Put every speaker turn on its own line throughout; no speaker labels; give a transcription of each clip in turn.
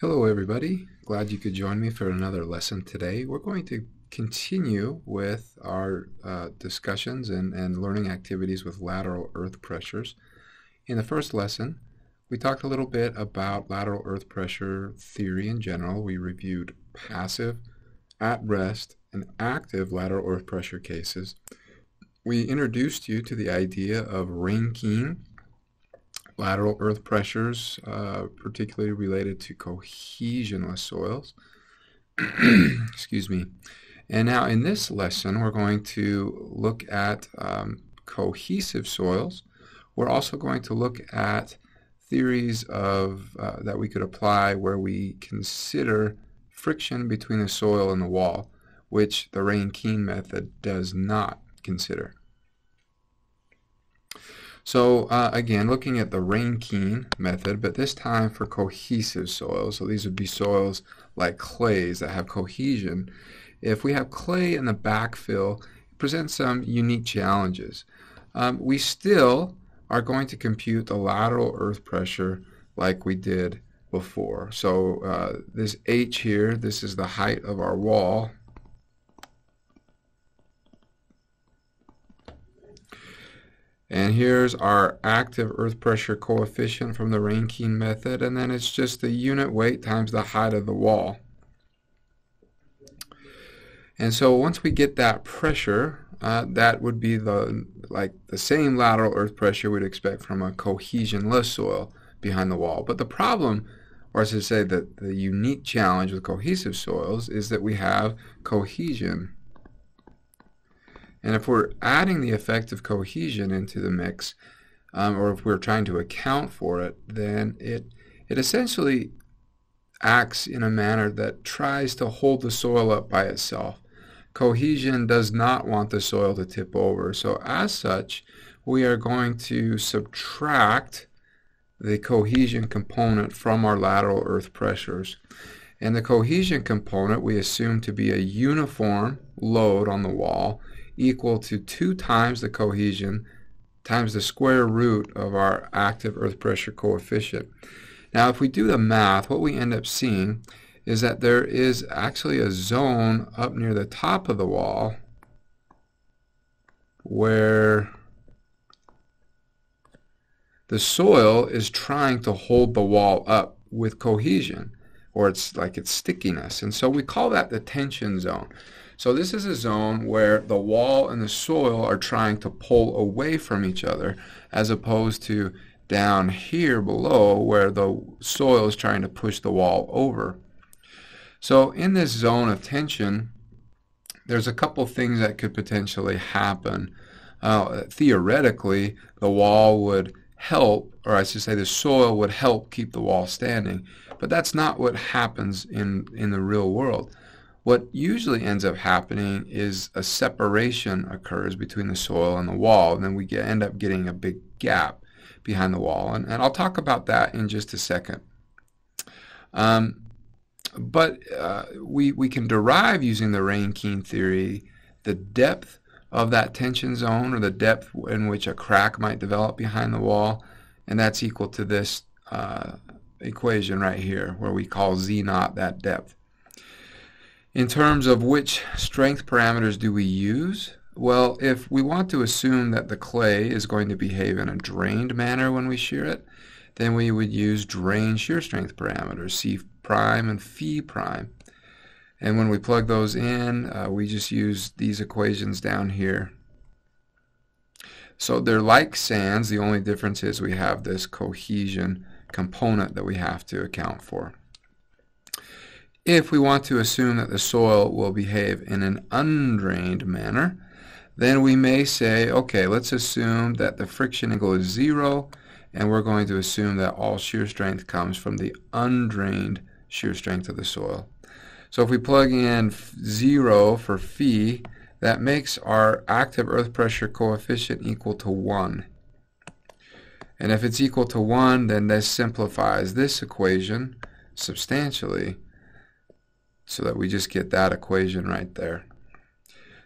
Hello everybody, glad you could join me for another lesson today. We're going to continue with our uh, discussions and, and learning activities with lateral earth pressures. In the first lesson, we talked a little bit about lateral earth pressure theory in general. We reviewed passive, at rest, and active lateral earth pressure cases. We introduced you to the idea of Rankine lateral earth pressures, uh, particularly related to cohesionless soils. Excuse me. And now in this lesson, we're going to look at um, cohesive soils. We're also going to look at theories of uh, that we could apply where we consider friction between the soil and the wall, which the Rankine method does not consider. So uh, again, looking at the Rankine method, but this time for cohesive soils. So these would be soils like clays that have cohesion. If we have clay in the backfill, it presents some unique challenges. Um, we still are going to compute the lateral earth pressure like we did before. So uh, this H here, this is the height of our wall. And here's our active earth pressure coefficient from the Rankine method, and then it's just the unit weight times the height of the wall. And so once we get that pressure, uh, that would be the like the same lateral earth pressure we'd expect from a cohesionless soil behind the wall. But the problem, or as I say that the unique challenge with cohesive soils is that we have cohesion and if we're adding the effect of cohesion into the mix, um, or if we're trying to account for it, then it, it essentially acts in a manner that tries to hold the soil up by itself. Cohesion does not want the soil to tip over. So as such, we are going to subtract the cohesion component from our lateral earth pressures. And the cohesion component we assume to be a uniform load on the wall equal to 2 times the cohesion times the square root of our active earth pressure coefficient. Now, if we do the math, what we end up seeing is that there is actually a zone up near the top of the wall where the soil is trying to hold the wall up with cohesion, or it's like its stickiness. And so we call that the tension zone. So this is a zone where the wall and the soil are trying to pull away from each other as opposed to down here below where the soil is trying to push the wall over. So in this zone of tension, there's a couple things that could potentially happen. Uh, theoretically, the wall would help, or I should say the soil would help keep the wall standing. But that's not what happens in, in the real world. What usually ends up happening is a separation occurs between the soil and the wall, and then we get, end up getting a big gap behind the wall. And, and I'll talk about that in just a second. Um, but uh, we, we can derive using the Rankine theory the depth of that tension zone or the depth in which a crack might develop behind the wall, and that's equal to this uh, equation right here where we call Z naught that depth. In terms of which strength parameters do we use? Well, if we want to assume that the clay is going to behave in a drained manner when we shear it, then we would use drain shear strength parameters, C prime and phi prime. And when we plug those in, uh, we just use these equations down here. So they're like sands, the only difference is we have this cohesion component that we have to account for. If we want to assume that the soil will behave in an undrained manner, then we may say, okay, let's assume that the friction angle is zero, and we're going to assume that all shear strength comes from the undrained shear strength of the soil. So if we plug in zero for phi, that makes our active earth pressure coefficient equal to 1. And if it's equal to 1, then this simplifies this equation substantially so that we just get that equation right there.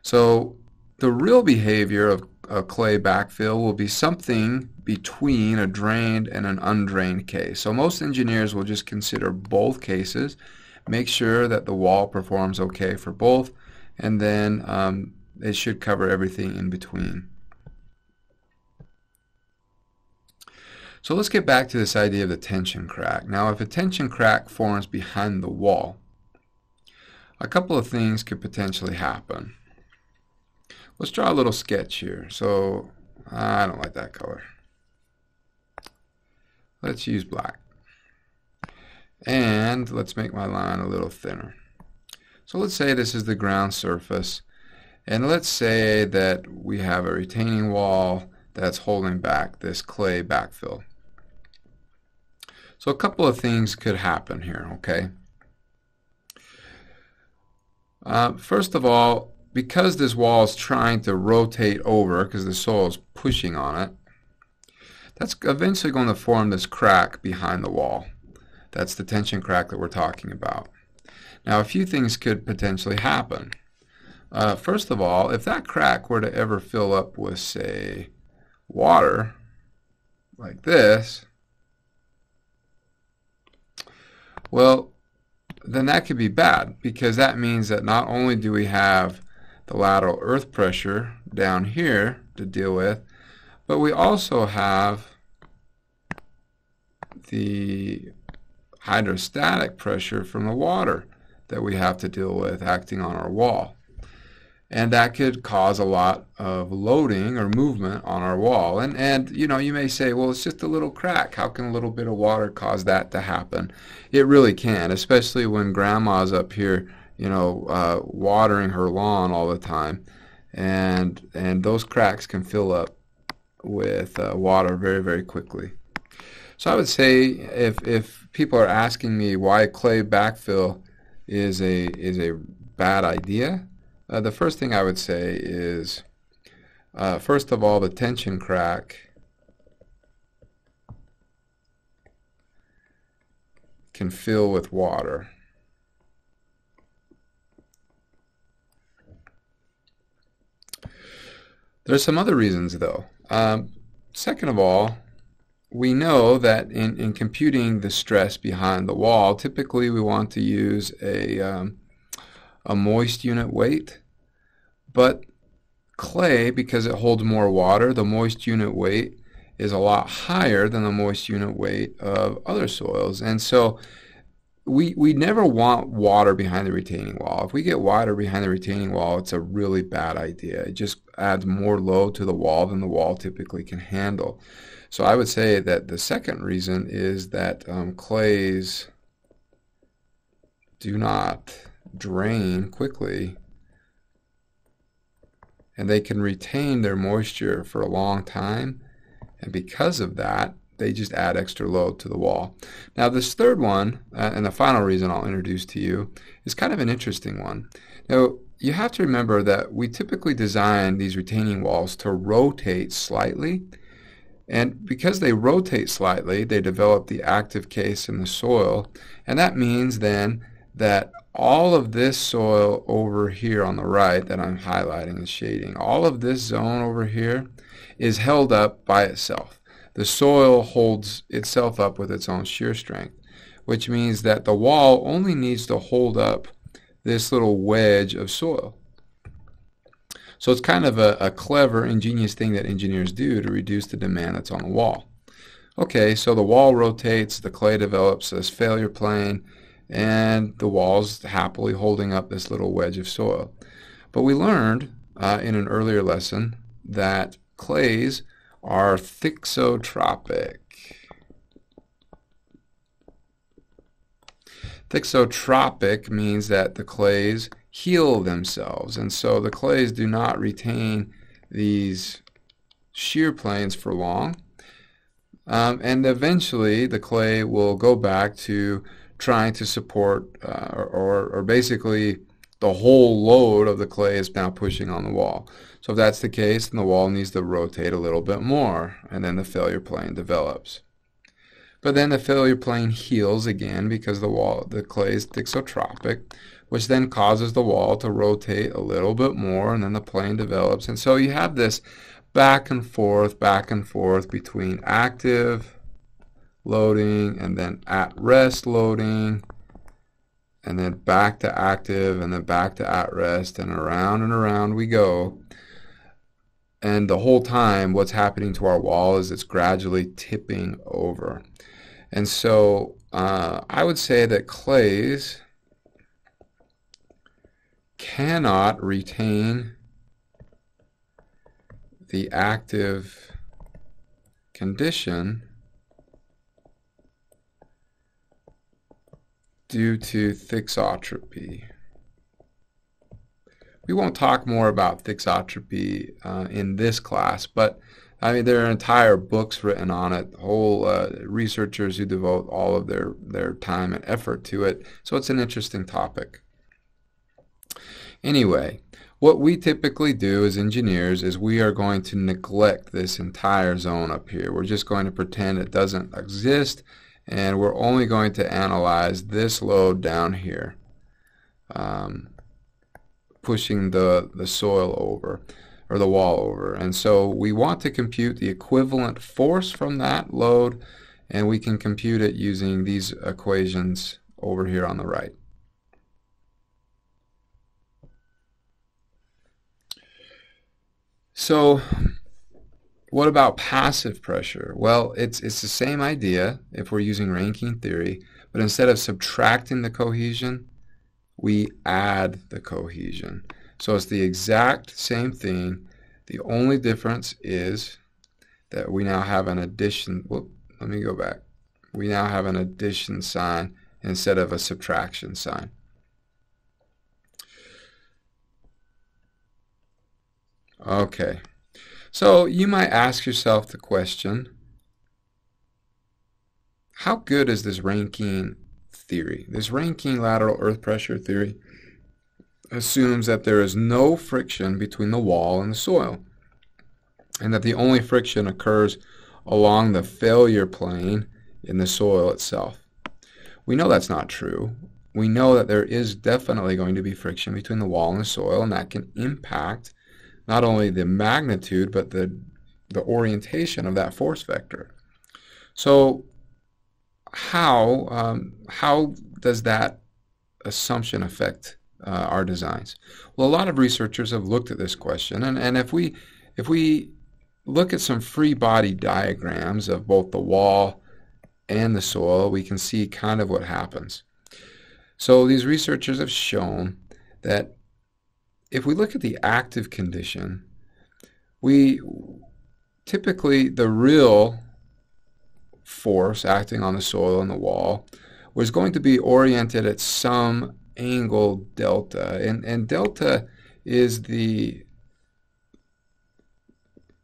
So the real behavior of a clay backfill will be something between a drained and an undrained case. So most engineers will just consider both cases, make sure that the wall performs okay for both, and then um, it should cover everything in between. So let's get back to this idea of the tension crack. Now if a tension crack forms behind the wall, a couple of things could potentially happen. Let's draw a little sketch here. So I don't like that color. Let's use black. And let's make my line a little thinner. So let's say this is the ground surface. And let's say that we have a retaining wall that's holding back this clay backfill. So a couple of things could happen here, okay? Uh, first of all, because this wall is trying to rotate over because the soil is pushing on it, that's eventually going to form this crack behind the wall. That's the tension crack that we're talking about. Now, a few things could potentially happen. Uh, first of all, if that crack were to ever fill up with, say, water, like this, well, then that could be bad because that means that not only do we have the lateral earth pressure down here to deal with, but we also have the hydrostatic pressure from the water that we have to deal with acting on our wall. And that could cause a lot of loading or movement on our wall. And, and, you know, you may say, well, it's just a little crack. How can a little bit of water cause that to happen? It really can, especially when grandma's up here you know, uh, watering her lawn all the time, and and those cracks can fill up with uh, water very very quickly. So I would say if if people are asking me why clay backfill is a is a bad idea, uh, the first thing I would say is uh, first of all the tension crack. can fill with water. There's some other reasons, though. Um, second of all, we know that in, in computing the stress behind the wall, typically we want to use a, um, a moist unit weight. But clay, because it holds more water, the moist unit weight is a lot higher than the moist unit weight of other soils. And so we we never want water behind the retaining wall. If we get water behind the retaining wall, it's a really bad idea. It just adds more load to the wall than the wall typically can handle. So I would say that the second reason is that um, clays do not drain quickly and they can retain their moisture for a long time. And because of that, they just add extra load to the wall. Now this third one, uh, and the final reason I'll introduce to you, is kind of an interesting one. Now you have to remember that we typically design these retaining walls to rotate slightly. And because they rotate slightly, they develop the active case in the soil. And that means then that all of this soil over here on the right that I'm highlighting and shading, all of this zone over here is held up by itself the soil holds itself up with its own shear strength, which means that the wall only needs to hold up this little wedge of soil. So it's kind of a, a clever, ingenious thing that engineers do to reduce the demand that's on the wall. Okay, so the wall rotates, the clay develops this failure plane, and the wall's happily holding up this little wedge of soil. But we learned uh, in an earlier lesson that clays are thixotropic. Thixotropic means that the clays heal themselves, and so the clays do not retain these shear planes for long. Um, and eventually, the clay will go back to trying to support, uh, or, or basically, the whole load of the clay is now pushing on the wall. So if that's the case, then the wall needs to rotate a little bit more, and then the failure plane develops. But then the failure plane heals again because the wall, the clay is thixotropic, which then causes the wall to rotate a little bit more, and then the plane develops. And so you have this back and forth, back and forth between active loading and then at rest loading and then back to active and then back to at rest and around and around we go. And the whole time what's happening to our wall is it's gradually tipping over. And so uh, I would say that clays cannot retain the active condition due to thixotropy. We won't talk more about thixotropy uh, in this class, but I mean there are entire books written on it, whole uh, researchers who devote all of their, their time and effort to it. So it's an interesting topic. Anyway, what we typically do as engineers is we are going to neglect this entire zone up here. We're just going to pretend it doesn't exist and we're only going to analyze this load down here um, pushing the, the soil over or the wall over and so we want to compute the equivalent force from that load and we can compute it using these equations over here on the right. So what about passive pressure? Well, it's, it's the same idea if we're using Rankine theory, but instead of subtracting the cohesion, we add the cohesion. So it's the exact same thing. The only difference is that we now have an addition. Whoop, let me go back. We now have an addition sign instead of a subtraction sign. Okay. So you might ask yourself the question, how good is this Rankine theory? This Rankine lateral earth pressure theory assumes that there is no friction between the wall and the soil, and that the only friction occurs along the failure plane in the soil itself. We know that's not true. We know that there is definitely going to be friction between the wall and the soil, and that can impact not only the magnitude, but the, the orientation of that force vector. So how, um, how does that assumption affect uh, our designs? Well, a lot of researchers have looked at this question, and, and if, we, if we look at some free body diagrams of both the wall and the soil, we can see kind of what happens. So these researchers have shown that if we look at the active condition, we typically the real force acting on the soil and the wall was going to be oriented at some angle delta. And, and delta is the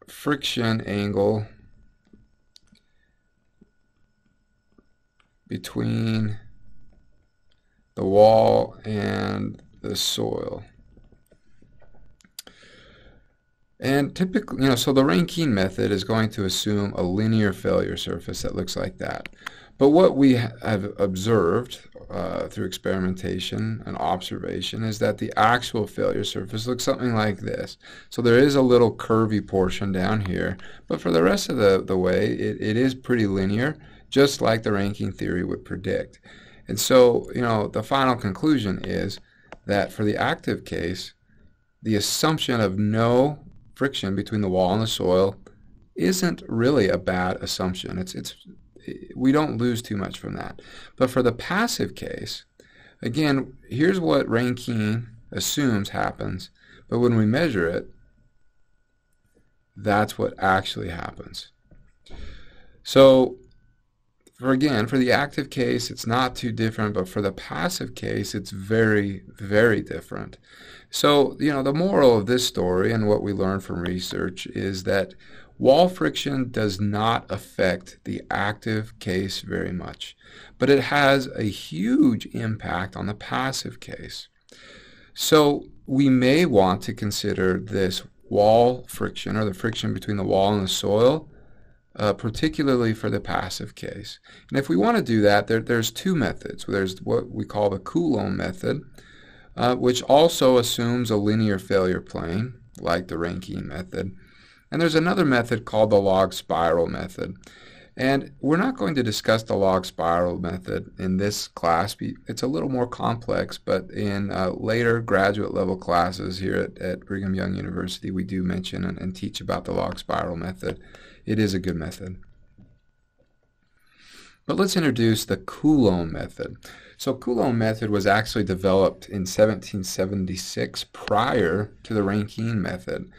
friction angle between the wall and the soil. And typically, you know, so the Rankine method is going to assume a linear failure surface that looks like that. But what we have observed uh, through experimentation and observation is that the actual failure surface looks something like this. So there is a little curvy portion down here, but for the rest of the, the way, it, it is pretty linear, just like the Rankine theory would predict. And so, you know, the final conclusion is that for the active case, the assumption of no friction between the wall and the soil isn't really a bad assumption. It's, it's, we don't lose too much from that. But for the passive case, again, here's what Rankine assumes happens, but when we measure it, that's what actually happens. So for again, for the active case, it's not too different, but for the passive case, it's very, very different. So, you know, the moral of this story and what we learn from research is that wall friction does not affect the active case very much, but it has a huge impact on the passive case. So we may want to consider this wall friction or the friction between the wall and the soil, uh, particularly for the passive case. And if we want to do that, there, there's two methods. There's what we call the Coulomb method, uh, which also assumes a linear failure plane, like the Rankine method. And there's another method called the log spiral method. And we're not going to discuss the log spiral method in this class. It's a little more complex, but in uh, later graduate level classes here at, at, Brigham Young University, we do mention and, and teach about the log spiral method. It is a good method. But let's introduce the Coulomb method. So Coulomb method was actually developed in 1776 prior to the Rankine method.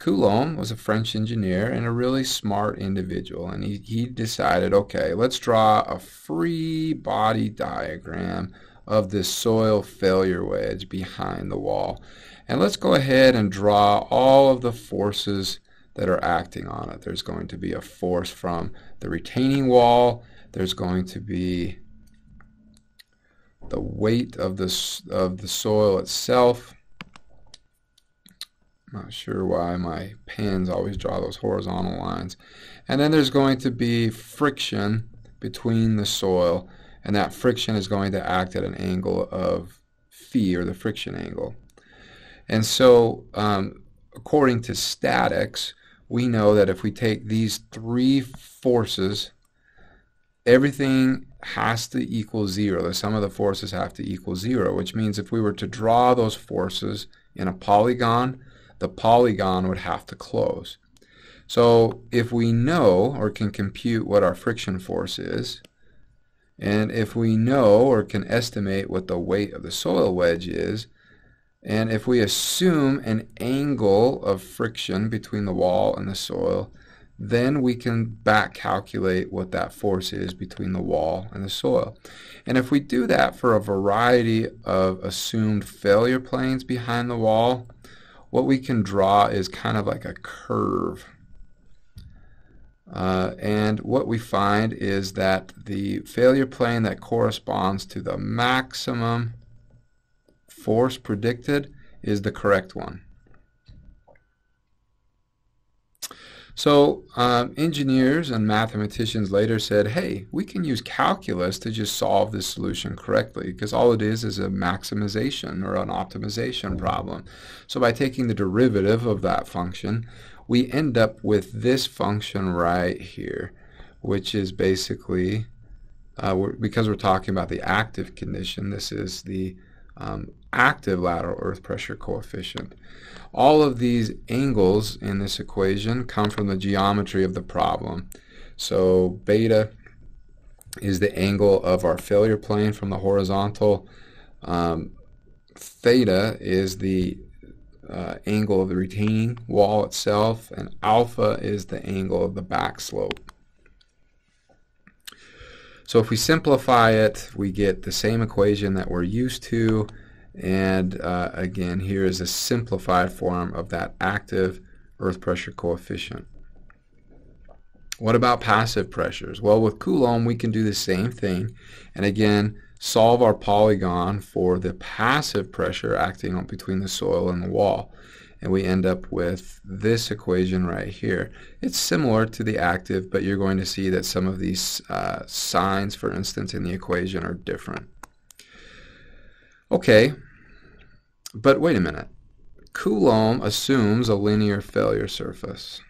Coulomb was a French engineer and a really smart individual, and he, he decided, okay, let's draw a free body diagram of this soil failure wedge behind the wall. And let's go ahead and draw all of the forces that are acting on it. There's going to be a force from the retaining wall. There's going to be the weight of the, of the soil itself. Not sure why my pens always draw those horizontal lines. And then there's going to be friction between the soil, and that friction is going to act at an angle of phi, or the friction angle. And so, um, according to statics, we know that if we take these three forces, everything has to equal zero. The sum of the forces have to equal zero, which means if we were to draw those forces in a polygon, the polygon would have to close. So if we know or can compute what our friction force is, and if we know or can estimate what the weight of the soil wedge is, and if we assume an angle of friction between the wall and the soil, then we can back calculate what that force is between the wall and the soil. And if we do that for a variety of assumed failure planes behind the wall, what we can draw is kind of like a curve. Uh, and what we find is that the failure plane that corresponds to the maximum force predicted is the correct one. So um, engineers and mathematicians later said, hey, we can use calculus to just solve this solution correctly because all it is is a maximization or an optimization problem. So by taking the derivative of that function, we end up with this function right here, which is basically, uh, we're, because we're talking about the active condition, this is the um, active lateral earth pressure coefficient. All of these angles in this equation come from the geometry of the problem. So beta is the angle of our failure plane from the horizontal. Um, theta is the uh, angle of the retaining wall itself, and alpha is the angle of the back slope. So if we simplify it, we get the same equation that we're used to. And uh, again, here is a simplified form of that active earth pressure coefficient. What about passive pressures? Well, with Coulomb, we can do the same thing. And again, solve our polygon for the passive pressure acting on between the soil and the wall. And we end up with this equation right here. It's similar to the active, but you're going to see that some of these uh, signs, for instance, in the equation are different. Okay, but wait a minute. Coulomb assumes a linear failure surface.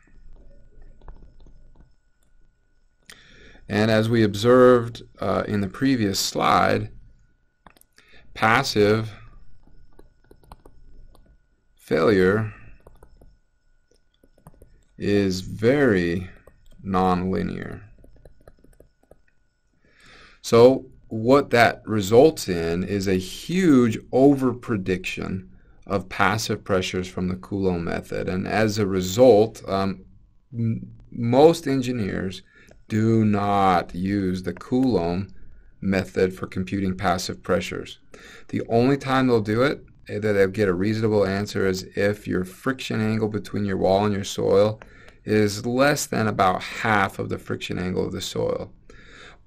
And as we observed uh, in the previous slide, passive failure is very nonlinear. So what that results in is a huge overprediction of passive pressures from the Coulomb method. And as a result, um, most engineers do not use the Coulomb method for computing passive pressures. The only time they'll do it, eh, that they'll get a reasonable answer, is if your friction angle between your wall and your soil is less than about half of the friction angle of the soil.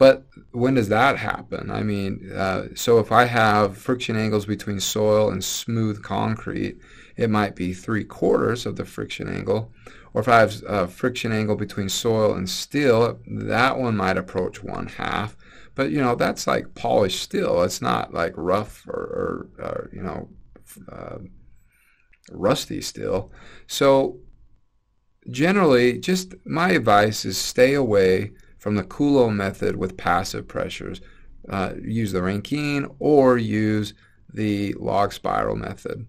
But when does that happen? I mean, uh, so if I have friction angles between soil and smooth concrete, it might be three quarters of the friction angle. Or if I have a friction angle between soil and steel, that one might approach one half. But you know, that's like polished steel. It's not like rough or, or, or you know, uh, rusty steel. So generally, just my advice is stay away from the Coulomb method with passive pressures. Uh, use the Rankine or use the log spiral method.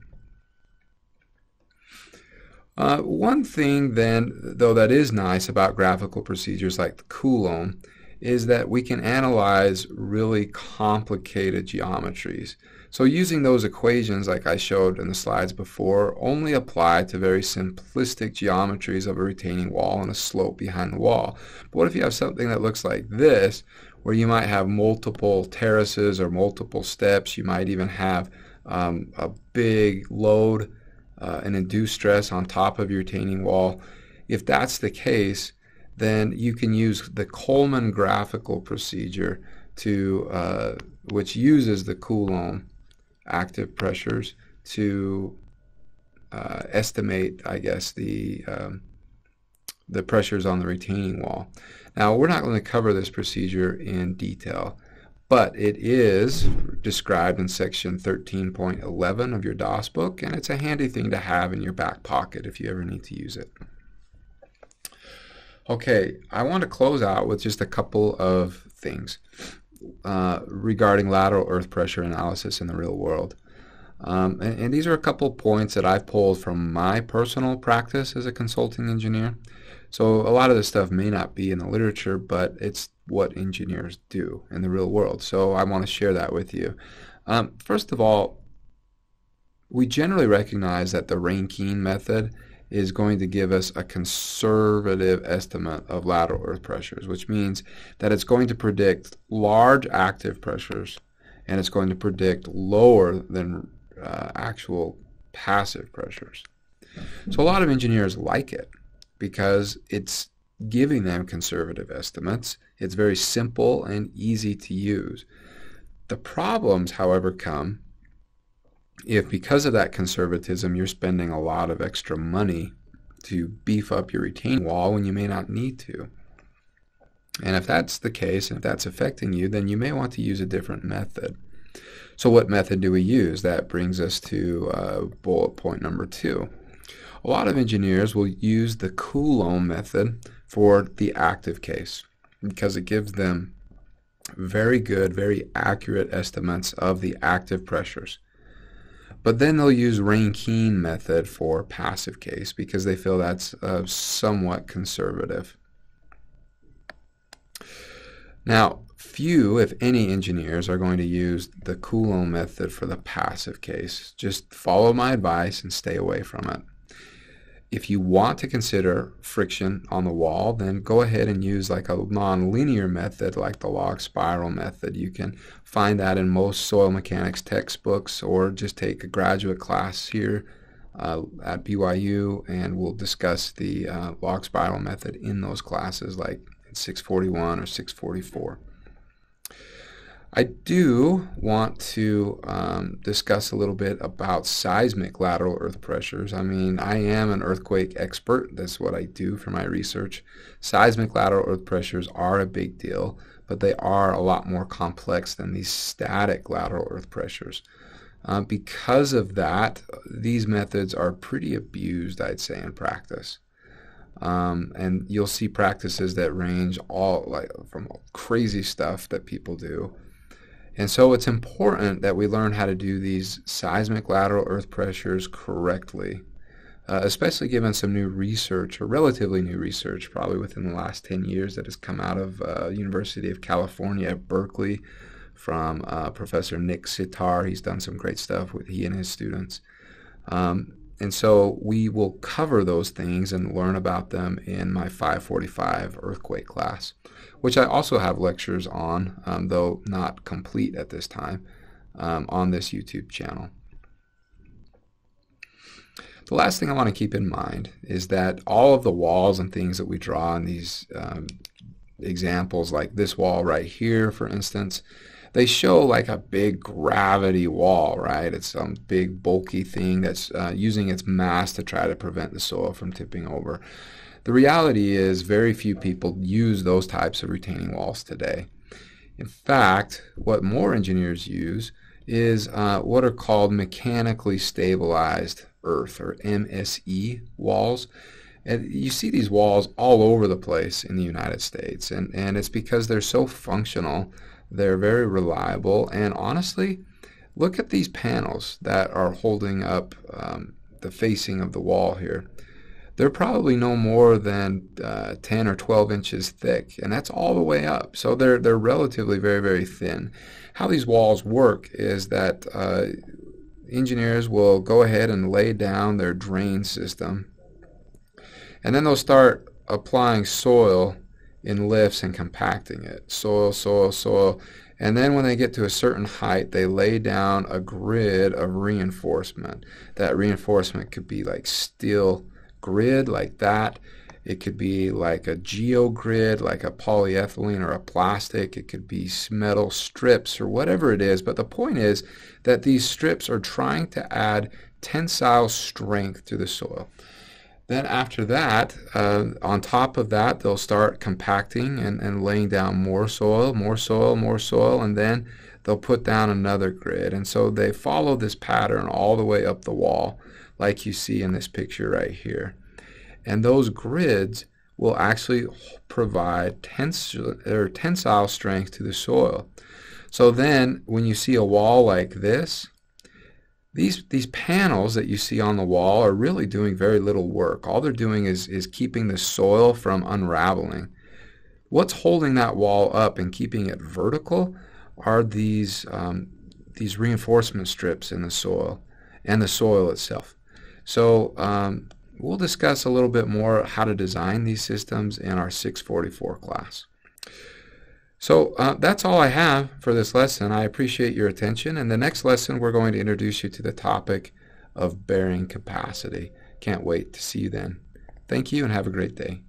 Uh, one thing then, though, that is nice about graphical procedures like the Coulomb is that we can analyze really complicated geometries. So using those equations like I showed in the slides before only apply to very simplistic geometries of a retaining wall and a slope behind the wall. But what if you have something that looks like this, where you might have multiple terraces or multiple steps, you might even have um, a big load uh, and induced stress on top of your retaining wall. If that's the case, then you can use the Culmann graphical procedure to uh, which uses the Coulomb active pressures to uh, estimate, I guess, the um, the pressures on the retaining wall. Now, we're not going to cover this procedure in detail, but it is described in section 13.11 of your Das book, and it's a handy thing to have in your back pocket if you ever need to use it. Okay, I want to close out with just a couple of things uh, regarding lateral earth pressure analysis in the real world. Um, and, and, these are a couple points that I've pulled from my personal practice as a consulting engineer. So a lot of this stuff may not be in the literature, but it's what engineers do in the real world. So I want to share that with you. Um, first of all, we generally recognize that the Rankine method is going to give us a conservative estimate of lateral earth pressures, which means that it's going to predict large active pressures and it's going to predict lower than uh, actual passive pressures. So a lot of engineers like it because it's giving them conservative estimates. It's very simple and easy to use. The problems, however, come if because of that conservatism you're spending a lot of extra money to beef up your retaining wall when you may not need to. And if that's the case, and if that's affecting you, then you may want to use a different method. So what method do we use? That brings us to uh, bullet point number two. A lot of engineers will use the Coulomb method for the active case because it gives them very good, very accurate estimates of the active pressures. But then they'll use Rankine method for passive case because they feel that's uh, somewhat conservative. Now, few, if any, engineers are going to use the Coulomb method for the passive case. Just follow my advice and stay away from it. If you want to consider friction on the wall, then go ahead and use like a nonlinear method like the log spiral method. You can find that in most soil mechanics textbooks or just take a graduate class here uh, at BYU and we'll discuss the uh, log spiral method in those classes like 641 or 644. I do want to um, discuss a little bit about seismic lateral earth pressures. I mean, I am an earthquake expert. That's what I do for my research. Seismic lateral earth pressures are a big deal, but they are a lot more complex than these static lateral earth pressures. Uh, because of that, these methods are pretty abused, I'd say, in practice. Um, and you'll see practices that range all like from crazy stuff that people do and so it's important that we learn how to do these seismic lateral earth pressures correctly, uh, especially given some new research, or relatively new research, probably within the last 10 years that has come out of uh, University of California at Berkeley from uh, Professor Nick Sitar. He's done some great stuff with he and his students. Um, and so we will cover those things and learn about them in my 545 earthquake class which I also have lectures on, um, though not complete at this time, um, on this YouTube channel. The last thing I want to keep in mind is that all of the walls and things that we draw in these um, examples, like this wall right here, for instance, they show like a big gravity wall, right? It's some big bulky thing that's uh, using its mass to try to prevent the soil from tipping over. The reality is very few people use those types of retaining walls today. In fact, what more engineers use is uh, what are called mechanically stabilized earth or MSE walls. And you see these walls all over the place in the United States, and, and it's because they're so functional, they're very reliable, and honestly, look at these panels that are holding up um, the facing of the wall here. They're probably no more than uh, 10 or 12 inches thick, and that's all the way up. So they're, they're relatively very, very thin. How these walls work is that uh, engineers will go ahead and lay down their drain system, and then they'll start applying soil in lifts and compacting it. Soil, soil, soil. And then when they get to a certain height, they lay down a grid of reinforcement. That reinforcement could be like steel grid like that. It could be like a geogrid, like a polyethylene or a plastic. It could be metal strips or whatever it is. But the point is that these strips are trying to add tensile strength to the soil. Then after that, uh, on top of that, they'll start compacting and, and laying down more soil, more soil, more soil, and then they'll put down another grid. And so they follow this pattern all the way up the wall, like you see in this picture right here. And those grids will actually provide tensile, or tensile strength to the soil. So then when you see a wall like this, these, these panels that you see on the wall are really doing very little work. All they're doing is, is keeping the soil from unraveling. What's holding that wall up and keeping it vertical are these, um, these reinforcement strips in the soil and the soil itself. So um, we'll discuss a little bit more how to design these systems in our 644 class. So uh, that's all I have for this lesson. I appreciate your attention. And the next lesson, we're going to introduce you to the topic of bearing capacity. Can't wait to see you then. Thank you and have a great day.